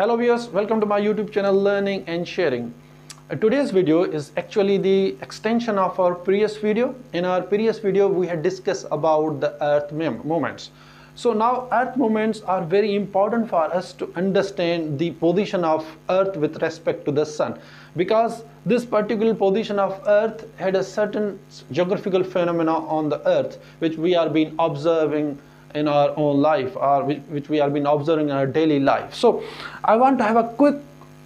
Hello viewers, welcome to my YouTube channel Learning and Sharing. Uh, today's video is actually the extension of our previous video. In our previous video we had discussed about the earth moments. So now earth moments are very important for us to understand the position of earth with respect to the sun because this particular position of earth had a certain geographical phenomena on the earth which we are being observing in our own life or which, which we have been observing in our daily life so i want to have a quick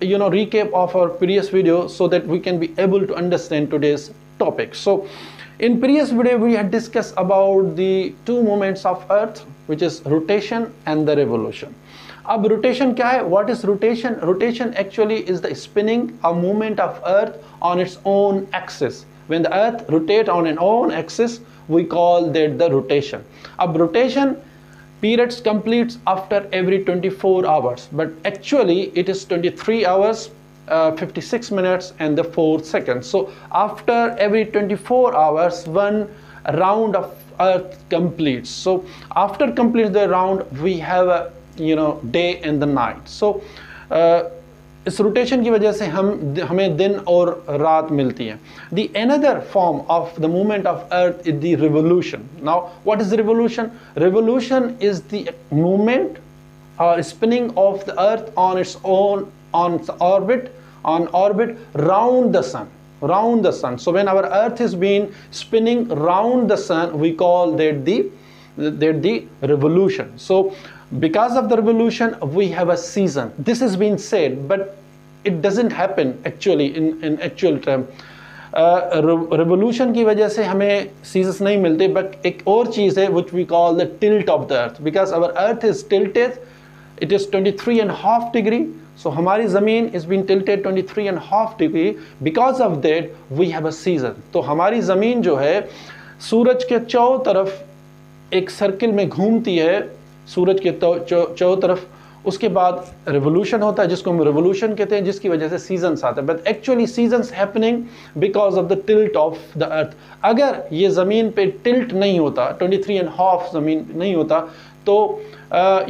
you know recap of our previous video so that we can be able to understand today's topic so in previous video we had discussed about the two moments of earth which is rotation and the revolution अब rotation क्या है what is rotation rotation actually is the spinning a movement of earth on its own axis when the earth rotate on an own axis we call that the rotation. A rotation periods completes after every 24 hours but actually it is 23 hours uh, 56 minutes and the 4 seconds. So after every 24 hours one round of earth completes. So after completes the round we have a you know day and the night. So uh, इस rotation की वजह से हम हमें दिन और रात मिलती है। The another form of the movement of earth is the revolution now what is revolution revolution is the movement और spinning of the earth on its own on orbit on orbit round the sun, round the sun. So, when our earth is being spinning round the sun, we call that the did the revolution. So because of the revolution we have a season. This has been said but it doesn't happen actually in, in actual term. Revolution uh, की वजह से हमें सीजस नहीं मिलते but एक और चीज़ है which we call the tilt of the earth because our earth is tilted it is 23 three and half degree so हमारी ज़मीन is been tilted 23 three and half degree because of that we have a season तो हमारी ज़मीन जो है सूरज के चौ तरफ़ एक सर्किल में घूमती है, सूरज के चौ तरफ़। उसके बाद रिवोल्यूशन होता है, जिसको हम रिवोल्यूशन कहते हैं, जिसकी वजह से सीजन्स आते हैं। But actually seasons happening because of the tilt of the earth अगर ये ज़मीन पे टिल्ट नहीं होता 23 एंड हाफ़ ज़मीन नहीं होता तो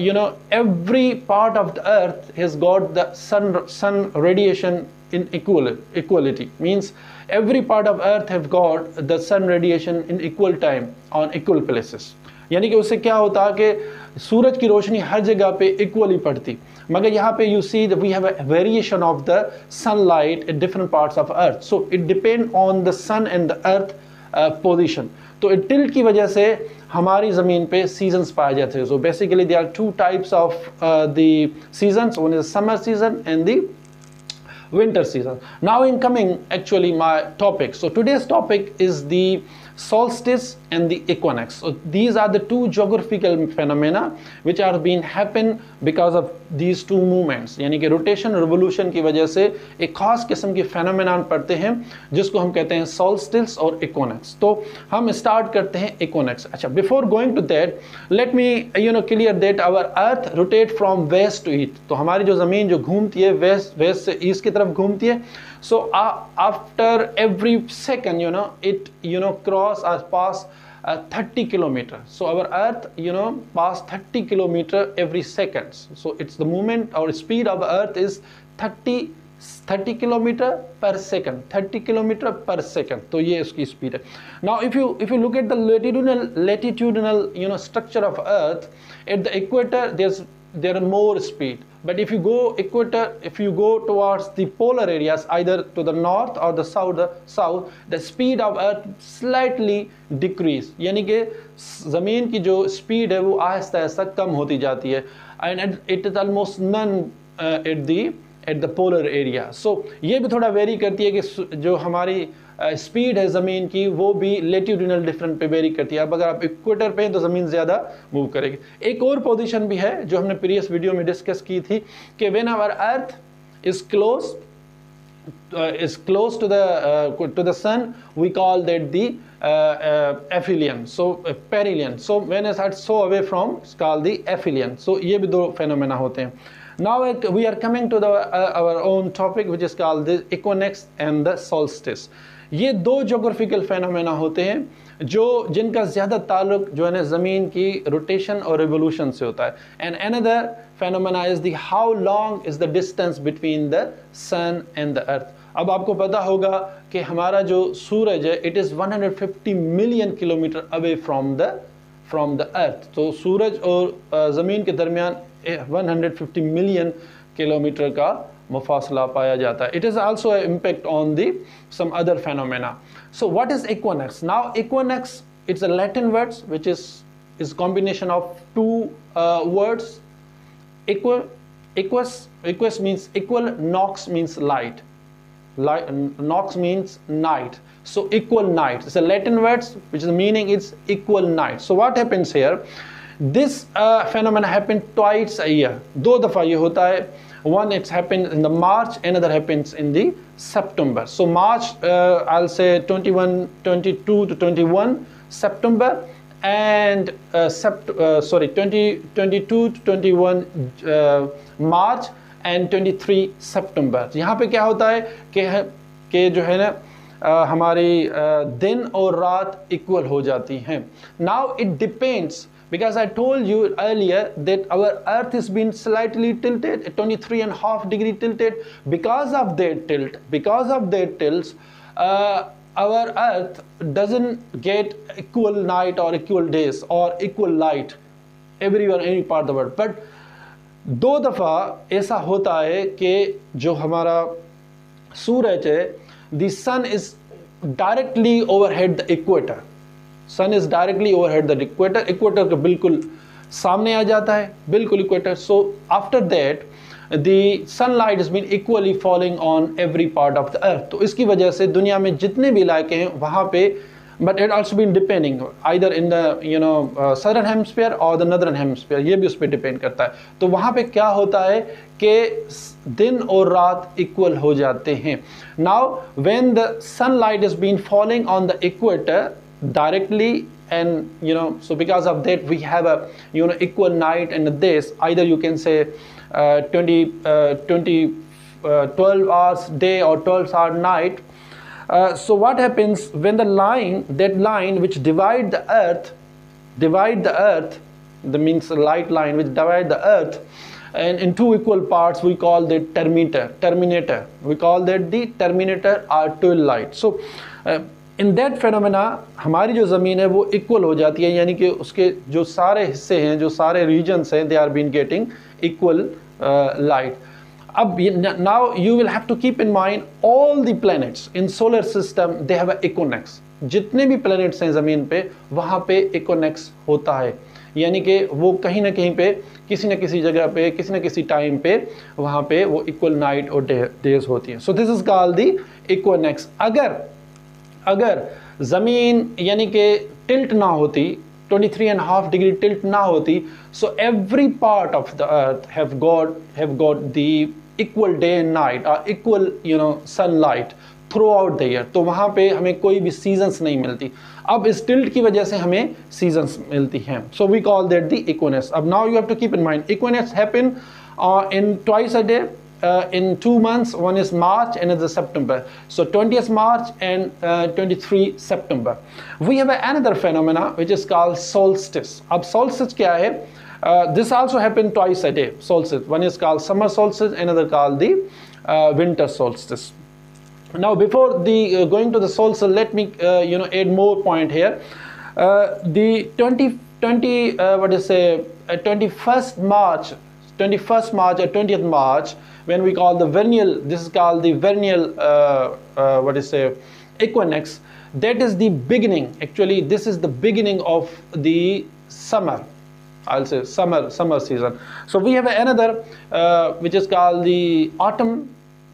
you know every part of the earth has got the sun sun radiation in equal, equality. Means every part of earth have got the sun radiation in equal time, on equal यानी कि उससे क्या होता कि सूरज की रोशनी हर जगह पे equally पड़ती। मगर यहाँ पे you see we have a variation of the sunlight in different parts of earth so it depend on the sun and the earth position तो टिल्ट की वजह से हमारी ज़मीन पे सीजन्स पाए जाते हैं। So basically they are two types of the seasons one is summer season and the winter season. Now, in coming, actually, my topic. So, today's topic is the solstice and the equinox. So these are the two geographical phenomena which are being happen because of these two movements यानी कि rotation revolution की वजह से एक खास किस्म के phenomenon पढ़ते हैं जिसको हम कहते हैं solstice और equinox. तो हम start करते हैं equinox. अच्छा before going to that let me you know clear that our earth rotate from west to east. तो हमारी जो ज़मीन जो घूमती है west west से east की तरफ़ घूमती है so uh, after every second you know it you know cross or pass uh, 30 kilometer so our earth you know pass 30 kilometer every seconds so it's the movement or speed of earth is 30 30 kilometer per second 30 kilometer per second so ये इसकी speed है now if you if you look at the latitudinal latitudinal you know structure of earth at the equator there's there are more speed But if you go equator, if you go towards the polar areas, either to the north or the south, the south, the speed of earth slightly decrease. यानी कि ज़मीन की जो speed है वो आहिस्ता आहिस्ता कम होती जाती है and it is almost none uh, at the at the polar area. So ये भी थोड़ा वेरी करती है कि जो हमारी Uh, स्पीड है ज़मीन की, वो भी लेट्यूडिनल डिफरेंट पे वेरी करती है। अब अगर आप इक्वेटर पे हैं तो ज़मीन ज़्यादा मूव करेगी। एक और पोजिशन भी है जो हमने प्रीवियस वीडियो में डिस्कस की थी कि when our earth is close is close to the to the sun we call that the aphelion so perihelion so when is so away from call the aphelion so ये भी दो phenomena होते हैं। now uh, we are coming to the uh, our own topic which is called the equinox and the solstice. ये दो geographical phenomena होते हैं जो जिनका ज़्यादा ताल्लुक जो है ना ज़मीन की रोटेशन और रिवोल्यूशन से होता है। And another phenomena is the how long is the distance between the sun and the earth अब आपको पता होगा कि हमारा जो सूरज है it is 150 million kilometre away from the from the earth तो सूरज और uh, ज़मीन के दरमियान 150 million kilometer ka mufasla paya jata it is also an impact on the some other phenomena. So what is equinox? Now equinox it's a latin words which is is combination of two uh, words. Equal equus equus means equal nox means light. Light nox means night. So equal night. It's a latin words which is meaning it's equal night. So what happens here? Uh, phenomenon happens twice a दो दफ़ा ये होता है. One it happens in the March, another happens in the September. So March, uh, I'll say 21, 22 to 21 September and uh, sept uh, sorry 20, 22 to 21 uh, and 23 September यहाँ पे क्या होता है कि कि जो है ना uh, हमारी uh, दिन और रात इक्वल हो जाती हैं now it depends because I told you earlier that our earth has been slightly tilted 23 and a half degree tilted because of that tilt because of that tilts uh, our earth doesn't get equal night or equal days or equal light everywhere any part of the world but दो दफ़ा ऐसा होता है कि जो हमारा सूरज है the sun is directly overhead the equator sun is directly overhead the equator equator के बिल्कुल सामने आ जाता है बिल्कुल equator so after that the sunlight is been equally falling on every part of the earth तो इसकी वजह से दुनिया में जितने भी इलाके हैं, वहाँ पे but it also been depending either in the you know southern hemisphere और द नदर्न हेमस्फेयर ये भी उस पर डिपेंड करता है। तो वहाँ पे क्या होता है कि दिन और रात इक्वल हो जाते हैं। Now when the sunlight is been falling on the equator directly and you know so because of that we have a you know equal night and days either you can say Uh, 20, uh, 20 uh, 12 hours day or 12 hour night. so what happens when the line, that line which divide the earth, divide the earth, that means light line which divide the earth, and in two equal parts we call the terminator terminator we call that the terminator or twin light so uh, in that phenomena हमारी जो ज़मीन है वो equal हो जाती है, यानी कि उसके जो सारे हिस्से हैं, जो सारे रीजन्स हैं they are been getting equal light अब now you will have to keep in mind all the planets in solar system they have equinox जितने भी प्लैनेट्स हैं ज़मीन पे, वहाँ पे इकोनेक्स होता है। यानी कि वो कहीं ना कहीं पे, किसी न किसी जगह पे, किसी न किसी टाइम पे, वहाँ पे वो इक्वल नाइट और डेज़ होती है। So this is call the equinox अगर अगर ज़मीन यानी कि टिल्ट ना होती 23 एंड हाफ़ डिग्री टिल्ट ना होती so every part of the earth have got have got the equal day and night और equal you know sunlight throughout the year तो वहाँ पे हमें कोई भी सीजन्स नहीं मिलती। अब इस टिल्ट की वजह से हमें सीजन्स मिलती हैं। So we call that the equinox अब now you have to keep in mind equinox happen in twice a day uh, in two months. One is March and another September. So 20th March and uh, 23 September. We have another phenomena which is called solstice. Ab solstice kya hai? Uh, this also happen twice a day. Solstice. One is called summer solstice, another called the uh, winter solstice. Now, before the uh, going to the solstice, let me uh, you know add more point here. the 20 20 what is say 21st March 21st March or 20th March when we call the vernal, this is called the vernal, uh, uh, what is say, equinox, that is the beginning. Actually, this is the beginning of the summer. I'll say summer, summer season. So we have another, uh, which is called the autumn.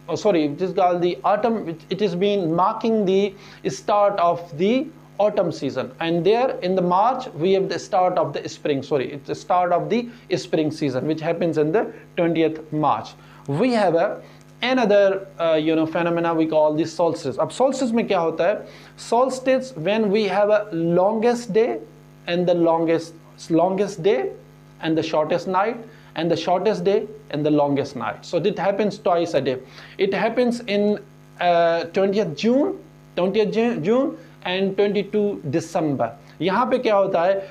Oh, sorry, which is called the autumn. It, it has been marking the start of the autumn season. And there in the March we have the start of the spring. Sorry it's the start of the spring season which happens in the 20th March. We have a another uh, you know phenomena we call the solstice. Ab solstice mein kya hota hai? Solstice when we have a longest day and the longest longest day and the shortest night and the shortest day and the longest night. So it happens twice a day. It happens in uh, 20th June 20th June and 22 December यहाँ पे क्या होता है?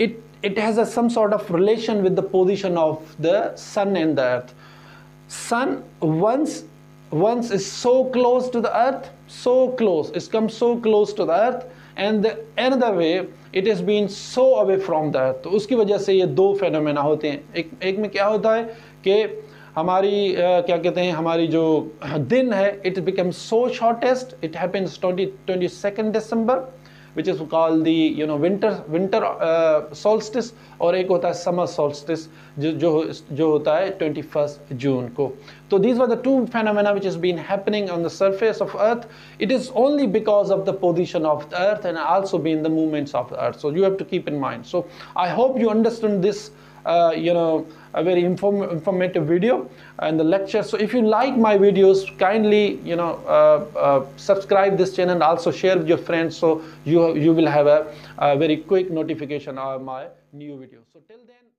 It it has some sort of relation with the position of the sun and the earth sun once once is so close to the earth so close is come so close to the earth and an the way it is been so away from the earth तो उसकी वजह से ये दो phenomena होते हैं। एक, एक में क्या होता है कि हमारी क्या कहते हैं, हमारी जो दिन है it become so shortest it happens twenty twenty second December which is call the you know winter winter solstice और एक होता है समर सोल्स्टिस जो जो होता है ट्वेंटी फ़र्स्ट जून को। तो these are the two phenomena which is been happening on the surface of earth it is only because of the position of the earth and also been the movements of earth so you have to keep in mind so I hope you understand this uh, you know a very inform informative video and the lecture. So if you like my videos kindly you know uh, uh, subscribe this channel and also share with your friends so you you will have a, a very quick notification of my new videos so till then